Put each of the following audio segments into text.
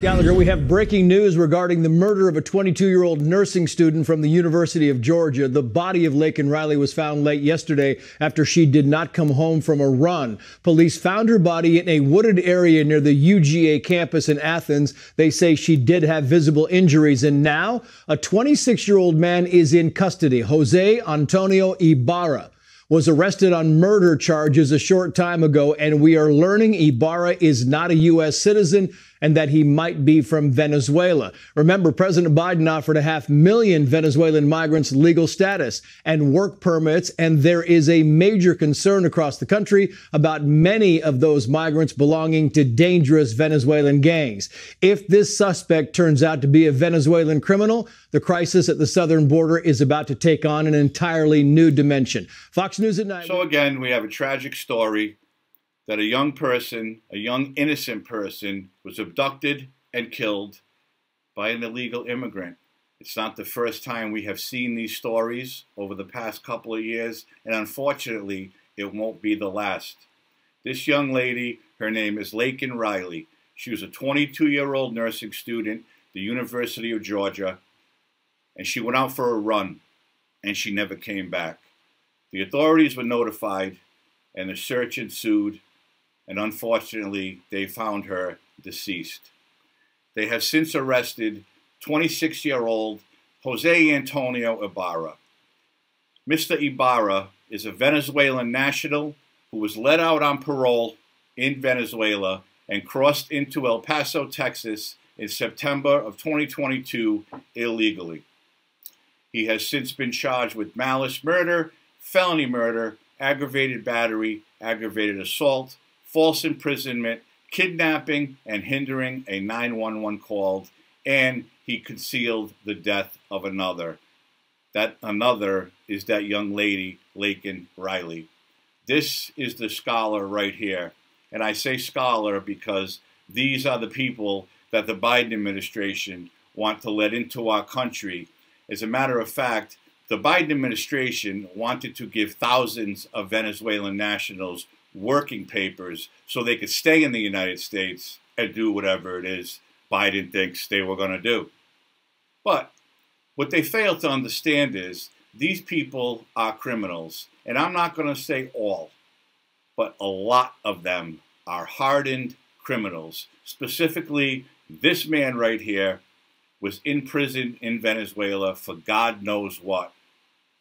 Gallagher, we have breaking news regarding the murder of a 22 year old nursing student from the University of Georgia. The body of Laken Riley was found late yesterday after she did not come home from a run. Police found her body in a wooded area near the UGA campus in Athens. They say she did have visible injuries. And now a 26 year old man is in custody, Jose Antonio Ibarra was arrested on murder charges a short time ago, and we are learning Ibarra is not a U.S. citizen and that he might be from Venezuela. Remember, President Biden offered a half million Venezuelan migrants legal status and work permits, and there is a major concern across the country about many of those migrants belonging to dangerous Venezuelan gangs. If this suspect turns out to be a Venezuelan criminal, the crisis at the southern border is about to take on an entirely new dimension. Fox News at night. So again, we have a tragic story that a young person, a young innocent person, was abducted and killed by an illegal immigrant. It's not the first time we have seen these stories over the past couple of years, and unfortunately, it won't be the last. This young lady, her name is Laken Riley. She was a 22 year old nursing student, the University of Georgia, and she went out for a run and she never came back. The authorities were notified and the search ensued and unfortunately, they found her deceased. They have since arrested 26 year old Jose Antonio Ibarra. Mr. Ibarra is a Venezuelan national who was let out on parole in Venezuela and crossed into El Paso, Texas in September of 2022 illegally. He has since been charged with malice murder, felony murder, aggravated battery, aggravated assault, false imprisonment, kidnapping, and hindering a 911 call, and he concealed the death of another. That another is that young lady, Laken Riley. This is the scholar right here. And I say scholar because these are the people that the Biden administration want to let into our country. As a matter of fact, the Biden administration wanted to give thousands of Venezuelan nationals working papers so they could stay in the United States and do whatever it is Biden thinks they were going to do. But what they fail to understand is these people are criminals. And I'm not going to say all, but a lot of them are hardened criminals. Specifically, this man right here was in prison in Venezuela for God knows what.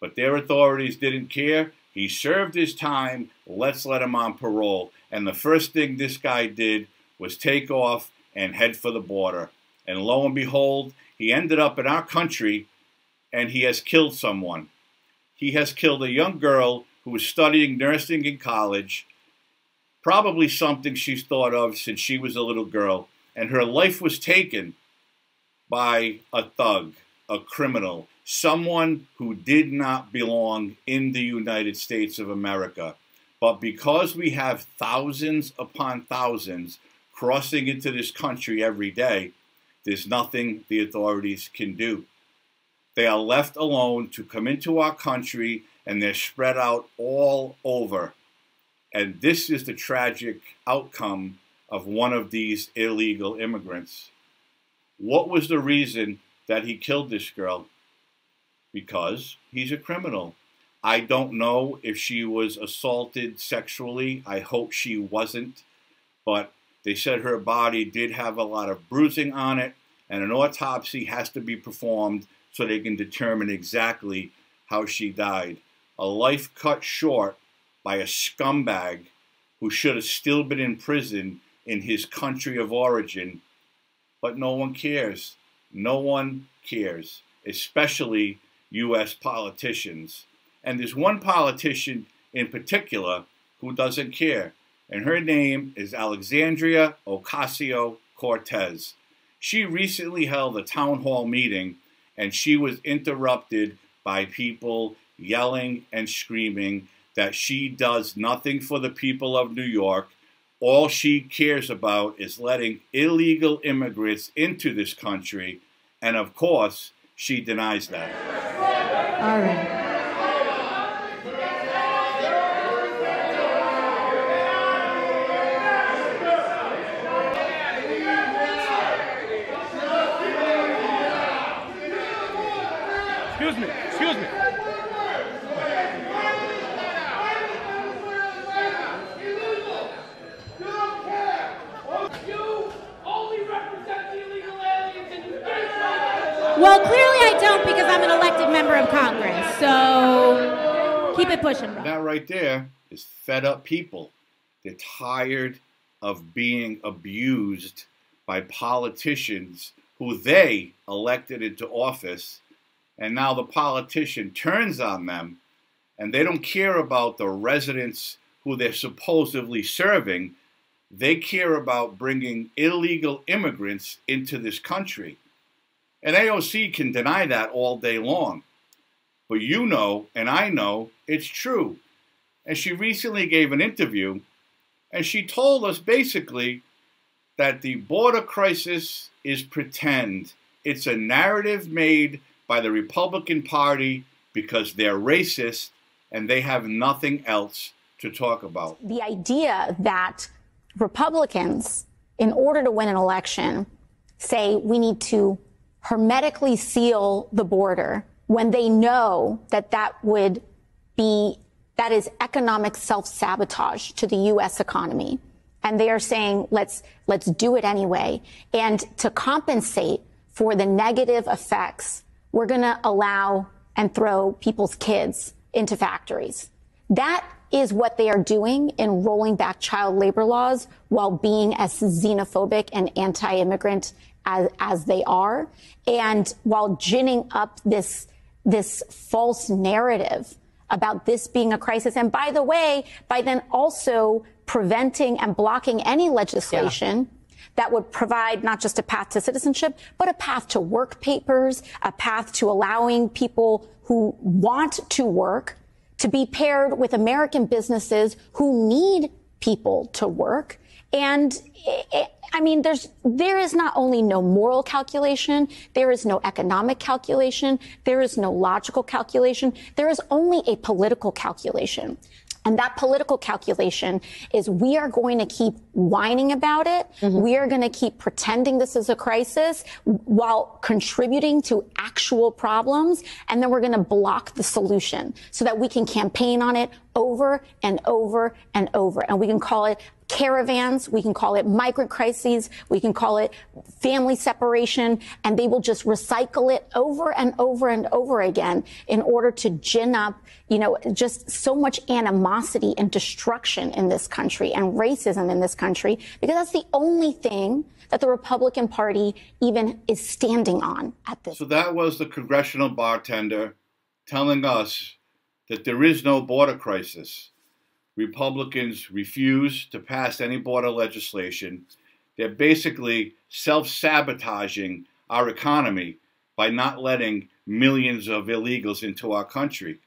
But their authorities didn't care he served his time. Let's let him on parole. And the first thing this guy did was take off and head for the border. And lo and behold, he ended up in our country and he has killed someone. He has killed a young girl who was studying nursing in college, probably something she's thought of since she was a little girl. And her life was taken by a thug, a criminal, someone who did not belong in the United States of America. But because we have thousands upon thousands crossing into this country every day, there's nothing the authorities can do. They are left alone to come into our country and they're spread out all over. And this is the tragic outcome of one of these illegal immigrants. What was the reason that he killed this girl? because he's a criminal. I don't know if she was assaulted sexually. I hope she wasn't. But they said her body did have a lot of bruising on it, and an autopsy has to be performed so they can determine exactly how she died. A life cut short by a scumbag who should have still been in prison in his country of origin. But no one cares. No one cares, especially U.S. politicians. And there's one politician in particular who doesn't care, and her name is Alexandria Ocasio Cortez. She recently held a town hall meeting, and she was interrupted by people yelling and screaming that she does nothing for the people of New York. All she cares about is letting illegal immigrants into this country, and of course, she denies that. All right. Excuse me, excuse me. Well, clearly I don't because I'm an elected member of Congress. So keep it pushing, bro. That right there is fed up people. They're tired of being abused by politicians who they elected into office, and now the politician turns on them, and they don't care about the residents who they're supposedly serving. They care about bringing illegal immigrants into this country. And AOC can deny that all day long. But you know, and I know, it's true. And she recently gave an interview, and she told us basically that the border crisis is pretend. It's a narrative made by the Republican Party because they're racist and they have nothing else to talk about. The idea that Republicans, in order to win an election, say we need to hermetically seal the border when they know that that would be that is economic self-sabotage to the US economy. And they are saying let's let's do it anyway. And to compensate for the negative effects we're going to allow and throw people's kids into factories. That is what they are doing in rolling back child labor laws while being as xenophobic and anti-immigrant as, as they are. And while ginning up this, this false narrative about this being a crisis. And by the way, by then also preventing and blocking any legislation yeah. that would provide not just a path to citizenship, but a path to work papers, a path to allowing people who want to work to be paired with American businesses who need people to work. And eh, eh, I mean, there's, there is not only no moral calculation, there is no economic calculation, there is no logical calculation, there is only a political calculation. And that political calculation is we are going to keep whining about it. Mm-hmm. We are going to keep pretending this is a crisis while contributing to actual problems. And then we're going to block the solution so that we can campaign on it over and over and over. And we can call it caravans. We can call it migrant crises. We can call it family separation. And they will just recycle it over and over and over again in order to gin up, you know, just so much animosity and destruction in this country and racism in this country, because that's the only thing that the Republican Party even is standing on at this. So that was the congressional bartender telling us that there is no border crisis Republicans refuse to pass any border legislation. They're basically self sabotaging our economy by not letting millions of illegals into our country.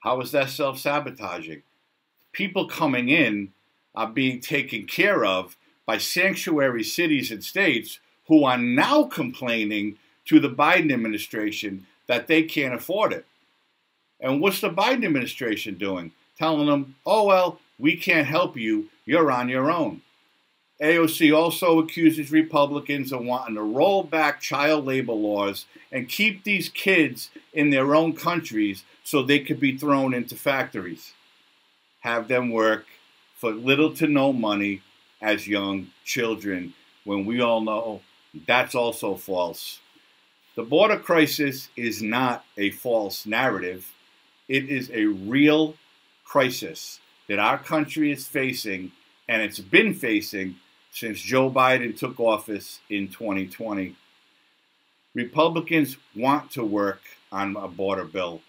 How is that self sabotaging? People coming in are being taken care of by sanctuary cities and states who are now complaining to the Biden administration that they can't afford it. And what's the Biden administration doing? Telling them, oh, well, we can't help you. You're on your own. AOC also accuses Republicans of wanting to roll back child labor laws and keep these kids in their own countries so they could be thrown into factories. Have them work for little to no money as young children when we all know that's also false. The border crisis is not a false narrative. It is a real crisis that our country is facing, and it's been facing since Joe Biden took office in 2020. Republicans want to work on a border bill,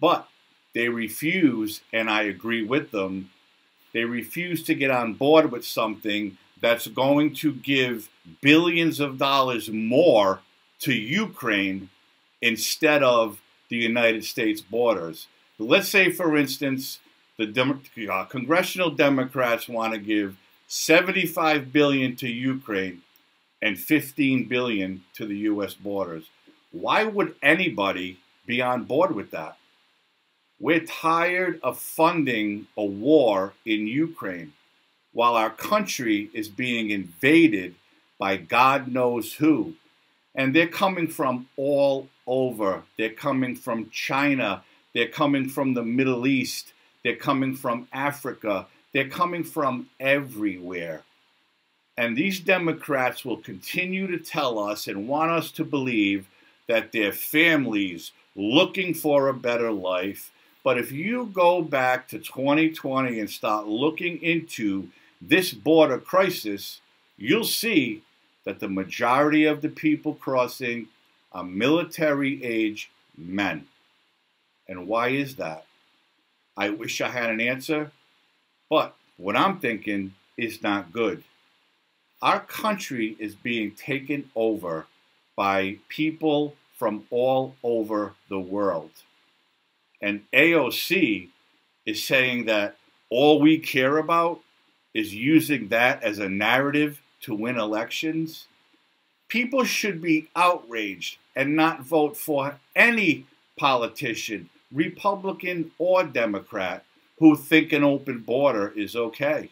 but they refuse, and I agree with them, they refuse to get on board with something that's going to give billions of dollars more to Ukraine instead of the United States borders. Let's say, for instance, the Dem- uh, congressional Democrats want to give 75 billion to Ukraine and 15 billion to the US borders. Why would anybody be on board with that? We're tired of funding a war in Ukraine while our country is being invaded by God knows who. And they're coming from all over. They're coming from China. They're coming from the Middle East. They're coming from Africa. They're coming from everywhere. And these Democrats will continue to tell us and want us to believe that their families looking for a better life. But if you go back to 2020 and start looking into this border crisis, you'll see that the majority of the people crossing are military age men. And why is that? I wish I had an answer, but what I'm thinking is not good. Our country is being taken over by people from all over the world. And AOC is saying that all we care about is using that as a narrative to win elections. People should be outraged and not vote for any politician, Republican or Democrat, who think an open border is okay.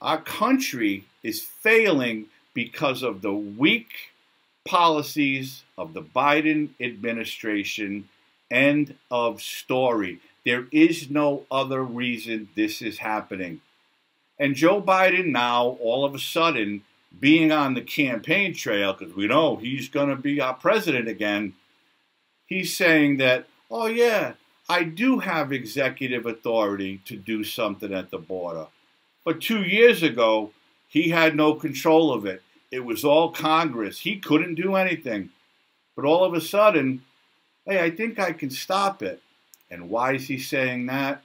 Our country is failing because of the weak policies of the Biden administration. End of story. There is no other reason this is happening. And Joe Biden now, all of a sudden, being on the campaign trail, because we know he's going to be our president again, he's saying that, oh, yeah, I do have executive authority to do something at the border. But two years ago, he had no control of it. It was all Congress. He couldn't do anything. But all of a sudden, hey, I think I can stop it. And why is he saying that?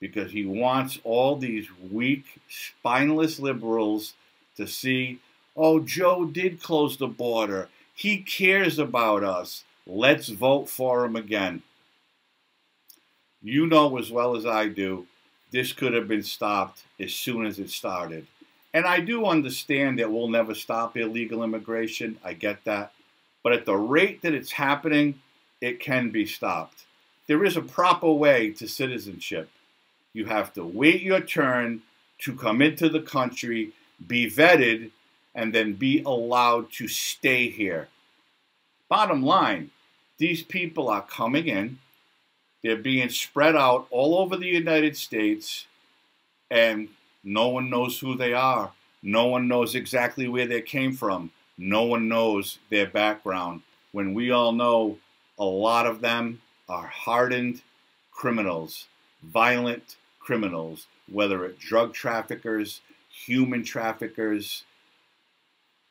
Because he wants all these weak, spineless liberals to see, oh, Joe did close the border. He cares about us. Let's vote for him again. You know as well as I do, this could have been stopped as soon as it started. And I do understand that we'll never stop illegal immigration. I get that. But at the rate that it's happening, it can be stopped. There is a proper way to citizenship. You have to wait your turn to come into the country, be vetted, and then be allowed to stay here. Bottom line, these people are coming in, they're being spread out all over the United States, and no one knows who they are. No one knows exactly where they came from. No one knows their background. When we all know a lot of them are hardened criminals, violent criminals, whether it's drug traffickers, human traffickers,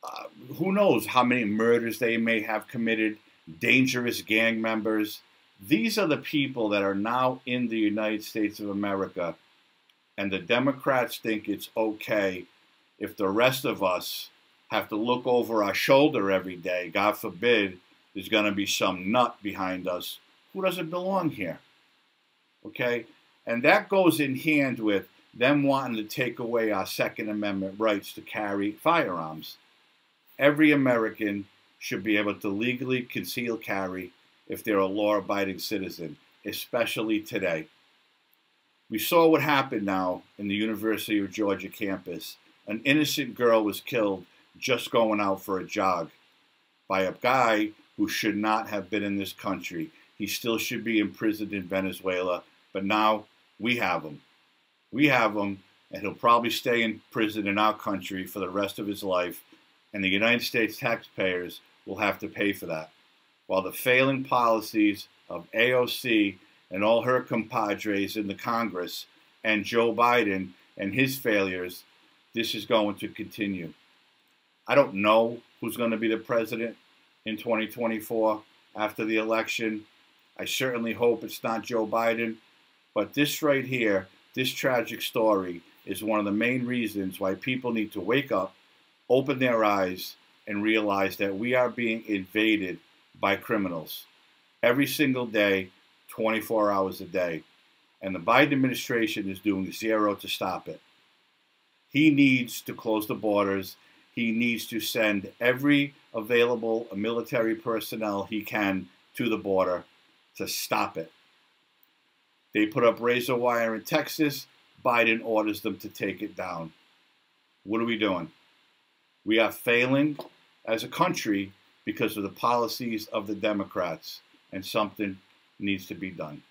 uh, who knows how many murders they may have committed, dangerous gang members. These are the people that are now in the United States of America and the Democrats think it's okay if the rest of us have to look over our shoulder every day. God forbid there's going to be some nut behind us who doesn't belong here. Okay? And that goes in hand with them wanting to take away our Second Amendment rights to carry firearms. Every American should be able to legally conceal carry if they're a law abiding citizen, especially today. We saw what happened now in the University of Georgia campus. An innocent girl was killed just going out for a jog by a guy who should not have been in this country. He still should be imprisoned in Venezuela, but now we have him. We have him, and he'll probably stay in prison in our country for the rest of his life, and the United States taxpayers will have to pay for that. While the failing policies of AOC and all her compadres in the Congress and Joe Biden and his failures, this is going to continue. I don't know who's going to be the president in 2024 after the election. I certainly hope it's not Joe Biden. But this right here, this tragic story, is one of the main reasons why people need to wake up, open their eyes, and realize that we are being invaded by criminals. Every single day, 24 hours a day. And the Biden administration is doing zero to stop it. He needs to close the borders. He needs to send every available military personnel he can to the border to stop it. They put up razor wire in Texas. Biden orders them to take it down. What are we doing? We are failing as a country because of the policies of the Democrats, and something needs to be done.